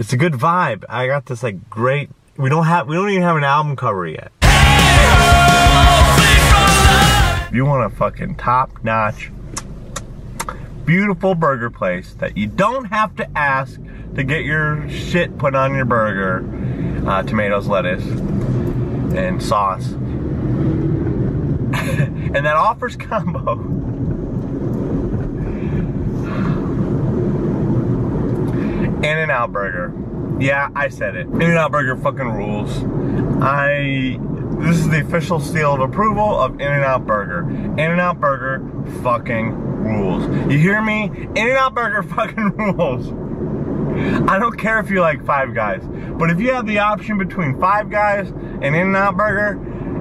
It's a good vibe. I got this like great. We don't have. We don't even have an album cover yet. You want a fucking top notch, beautiful burger place that you don't have to ask to get your shit put on your burger. Uh, tomatoes, lettuce, and sauce. and that offers combo. In-N-Out Burger. Yeah, I said it. In-N-Out Burger fucking rules. I. This is the official seal of approval of In-N-Out Burger. In-N-Out Burger fucking rules. You hear me? In-N-Out Burger fucking rules. I don't care if you like Five Guys, but if you have the option between Five Guys and In-N-Out Burger,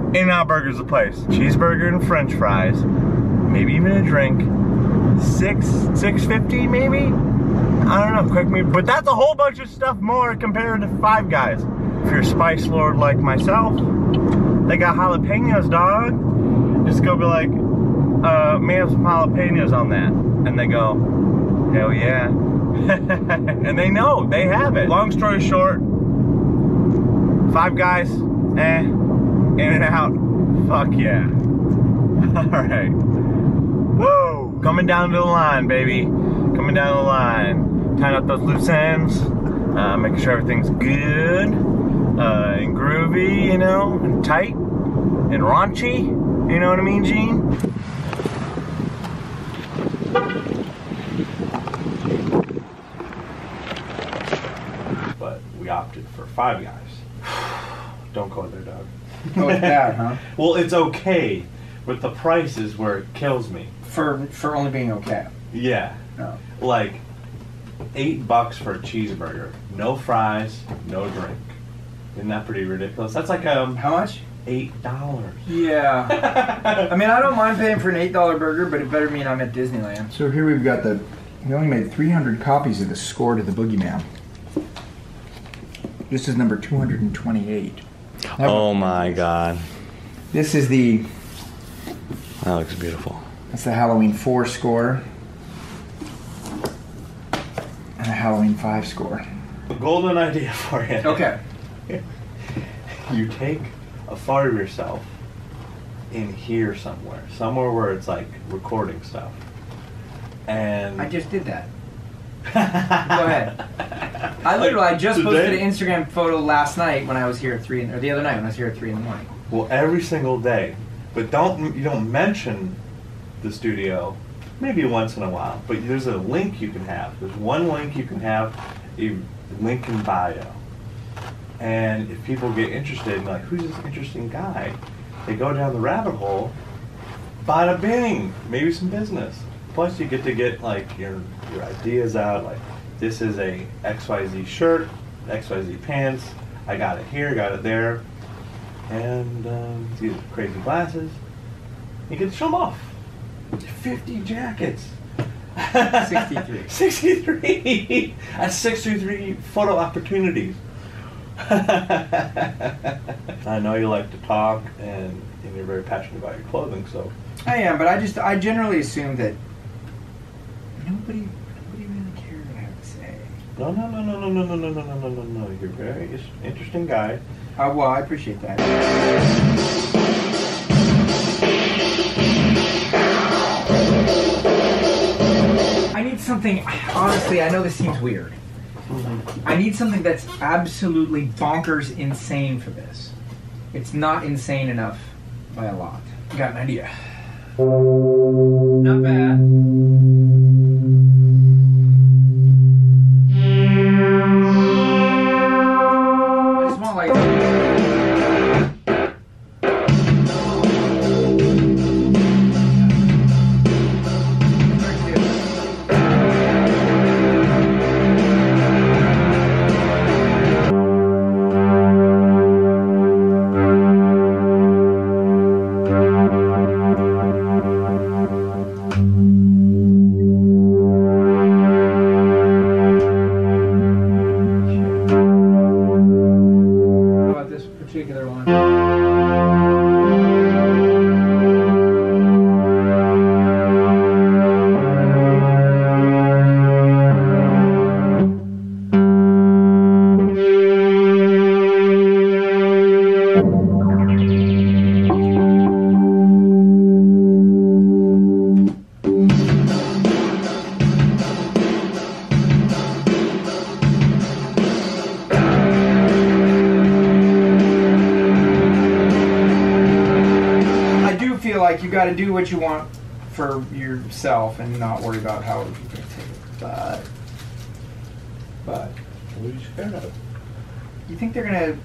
In-N-Out Burger's the place. Cheeseburger and French fries, maybe even a drink. Six, six fifty maybe. I don't know, quick me, but that's a whole bunch of stuff more compared to Five Guys. If you're a spice lord like myself, they got jalapenos, dog. Just go be like, uh, have some jalapenos on that? And they go, hell yeah. and they know, they have it. Long story short, Five Guys, eh, In-N-Out, fuck yeah. Alright. Woo! Coming down to the line, baby. Coming down the line. Tying up those loose ends. Uh, making sure everything's good. Uh, and groovy, you know, and tight. And raunchy. You know what I mean, Gene? But we opted for Five Guys. Don't go there, Doug. Oh, it's bad, huh? Well, it's okay, but the price is where it kills me. For for only being okay. Yeah. No. Like eight bucks for a cheeseburger, no fries, no drink. Isn't that pretty ridiculous? That's like um How much? eight dollars. Yeah. I mean, I don't mind paying for an eight dollar burger, but it better mean I'm at Disneyland. So here we've got the. We only made 300 copies of the score to the Boogeyman. This is number 228. That Oh one- my god. This is the. That looks beautiful. That's the Halloween 4 score. And a Halloween 5 score. A golden idea for you. Okay. You take a photo of yourself in here somewhere. Somewhere where it's like recording stuff. And I just did that. Go ahead. I literally I just posted an Instagram photo last night when I was here at three in, or the other night when I was here at three in the morning. Well, every single day, but don't you don't mention the studio. Maybe once in a while, but there's a link you can have. There's one link you can have, a link in bio. And if people get interested, and like, who's this interesting guy? They go down the rabbit hole. Bada bing, maybe some business. Plus, you get to get like your your ideas out. Like, this is a XYZ shirt, XYZ pants. I got it here, got it there and um, these crazy glasses. You can show them off. 50 jackets. 63. 63. That's 63 photo opportunities. I know you like to talk and, and you're very passionate about your clothing, so I am, but I just I generally assume that nobody nobody really cares what I have to say. no, no, no, no, no, no, no, no, no, no, no, no. You're a very interesting guy. Uh, well, I appreciate that. Something. Honestly, I know this seems weird. I need something that's absolutely bonkers insane for this. It's not insane enough by a lot. Got an idea. Not bad. Do what you want for yourself and not worry about how other people take it. But, but What are you scared of? you think they're gonna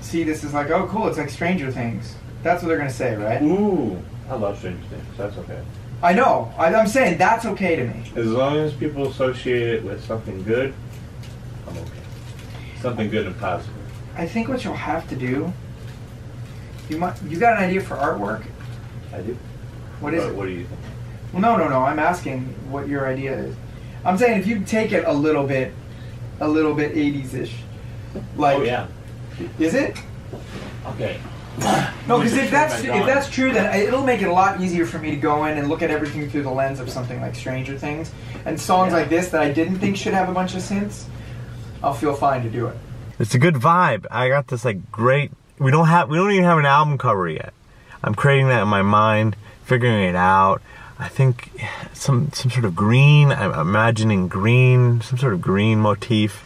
see this as like, oh, cool, it's like Stranger Things. That's what they're gonna say, right? Ooh, I love Stranger Things. That's okay. I know. I, I'm saying that's okay to me. As long as people associate it with something good, I'm okay. Something good and positive. I think what you'll have to do. You might. You got an idea for artwork? I do. What is But it? What do you think? Well, no, no, no. I'm asking what your idea is. I'm saying if you take it a little bit, a little bit 80s-ish. Like, oh yeah. is it? Okay. No, because if that's if that's true, then it'll make it a lot easier for me to go in and look at everything through the lens of something like Stranger Things and songs Yeah. like this that I didn't think should have a bunch of synths. I'll feel fine to do it. It's a good vibe. I got this like great. We don't have. We don't even have an album cover yet. I'm creating that in my mind, figuring it out. I think some some sort of green. I'm imagining green, some sort of green motif.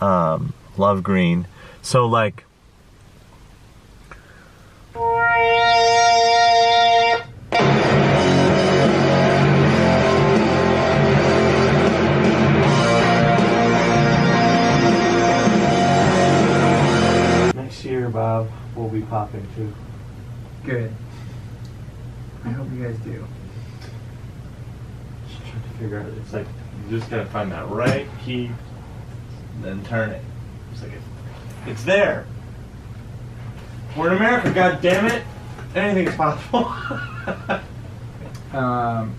Um, love green. So like. Bob, we'll be popping too. Good. I hope you guys do. Just trying to figure out. It's like you just gotta find that right key, then turn it. It's like it, it's there. We're in America, God damn it! Anything's possible. Um,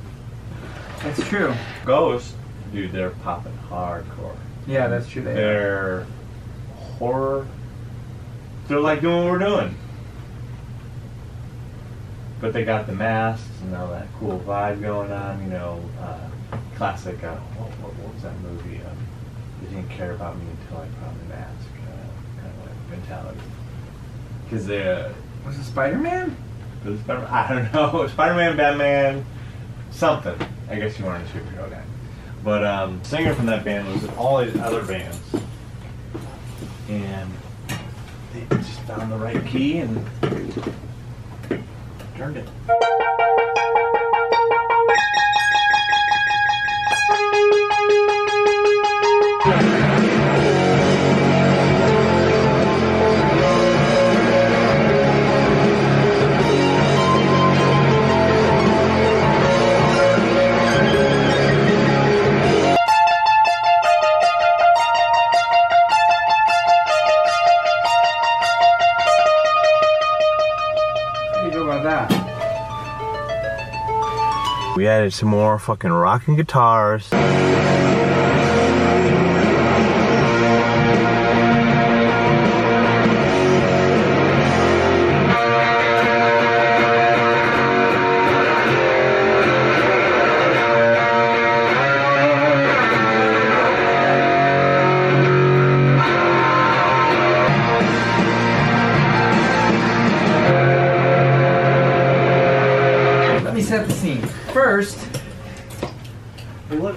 that's true. Ghost, dude, they're popping hardcore. Yeah, that's true. They are. They're horror. They're like doing what we're doing. But they got the masks and all that cool vibe going on, you know, uh, classic, uh, what, what, what was that movie? Um, they didn't care about me until I put on the mask, uh, kind of like mentality. Because they, uh, Was it Spider-Man? was it Spider- I don't know, Spider-Man, Batman, something. I guess you wanted a superhero guy. But um, singer from that band was in all these other bands, and just found the right key and turned it. We added some more fucking rocking guitars.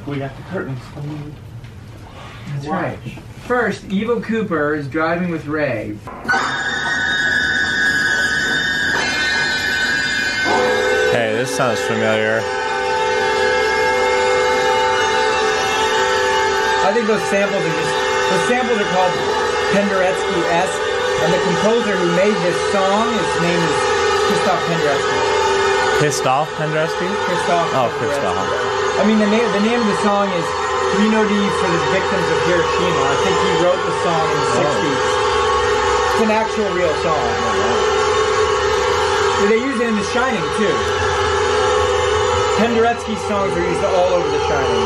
We got the curtains. that's right. First, Evil Cooper is driving with Ray. Hey, this sounds familiar. I think those samples are just those samples are called Penderecki esque, and the composer who made this song, his name is Christoph Penderecki. Pissed off, Penderecki? Christoph. Oh, Penderecki. Christoph. I mean, the name the name of the song is Threnody for the victims of Hiroshima. I think he wrote the song in the Oh. 60s. It's an actual real song. Oh, they use it in The Shining too. Penderecki's songs are used all over The Shining.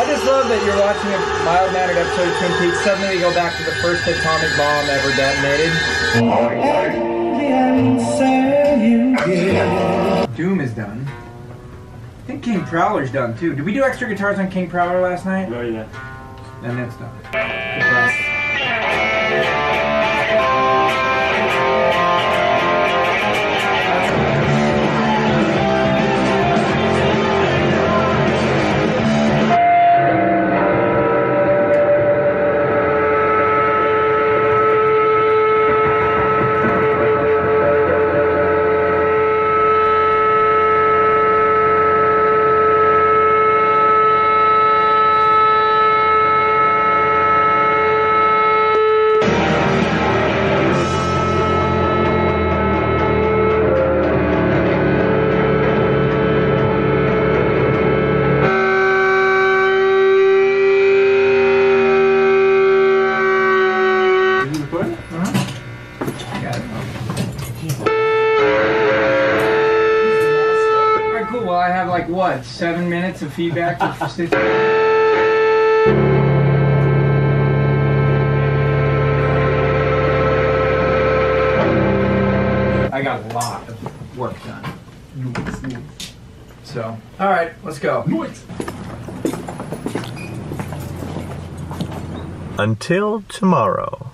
I just love that you're watching a mild-mannered episode of Twin Peaks. Suddenly we go back to the first atomic bomb ever detonated. Oh, Doom is done. I think King Prowler's done too. Did we do extra guitars on King Prowler last night? Oh yeah. And that's done. All right, cool. Well, I have like what seven minutes of feedback. I got a lot of work done. So, all right, let's go. Until tomorrow.